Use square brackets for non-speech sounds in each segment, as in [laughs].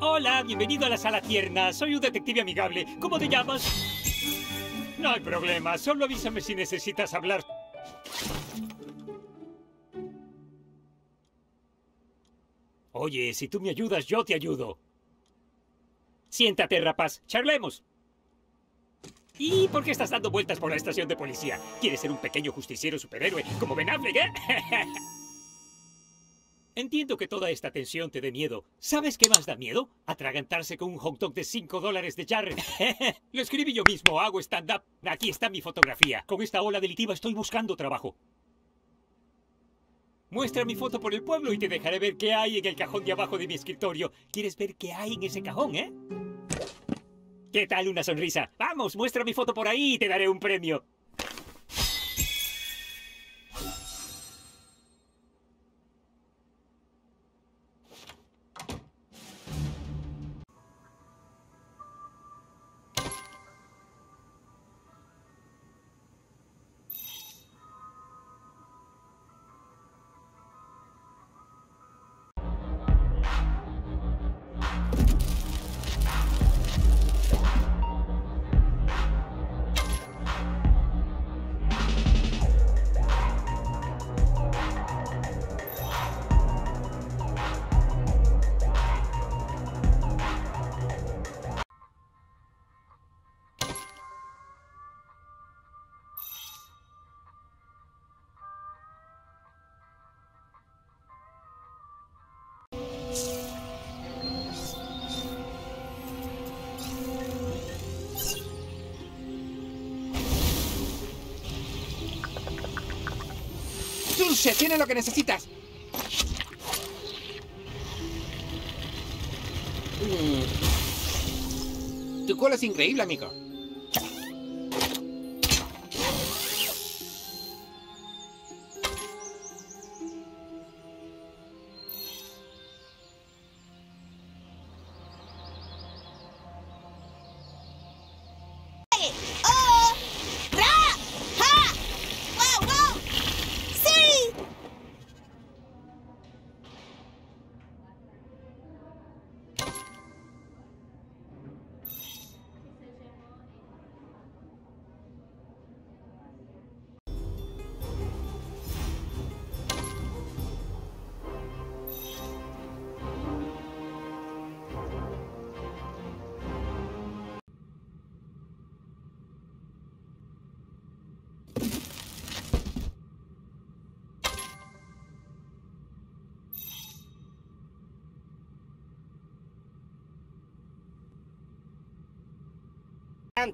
Hola, bienvenido a la sala tierna. Soy un detective amigable. ¿Cómo te llamas? No hay problema, solo avísame si necesitas hablar. Oye, si tú me ayudas, yo te ayudo. Siéntate, rapaz. Charlemos. ¿Y por qué estás dando vueltas por la estación de policía? ¿Quieres ser un pequeño justiciero superhéroe como Ben Affleck, eh? [laughs] Entiendo que toda esta tensión te dé miedo. ¿Sabes qué más da miedo? Atragantarse con un hot dog de 5 dólares de Jarren. [laughs] Lo escribí yo mismo, hago stand-up. Aquí está mi fotografía. Con esta ola delitiva estoy buscando trabajo. Muestra mi foto por el pueblo y te dejaré ver qué hay en el cajón de abajo de mi escritorio. ¿Quieres ver qué hay en ese cajón, eh? ¿Qué tal una sonrisa? Vamos, muestra mi foto por ahí y te daré un premio. ¡Dulce! ¡Tiene lo que necesitas! Mm. Tu cola es increíble, amigo. ¡Oh!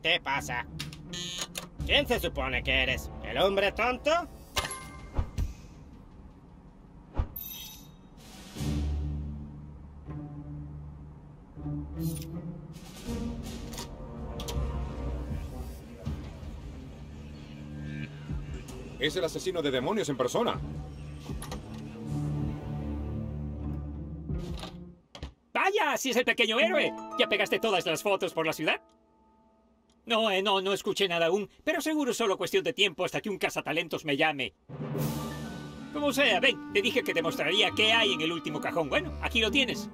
¿Qué pasa? ¿Quién se supone que eres? ¿El hombre tonto? Es el asesino de demonios en persona. ¡Vaya! ¡Si es el pequeño héroe! ¿Ya pegaste todas las fotos por la ciudad? No, eh, no, no escuché nada aún, pero seguro es solo cuestión de tiempo hasta que un cazatalentos me llame. Como sea, ven, te dije que te mostraría qué hay en el último cajón. Bueno, aquí lo tienes.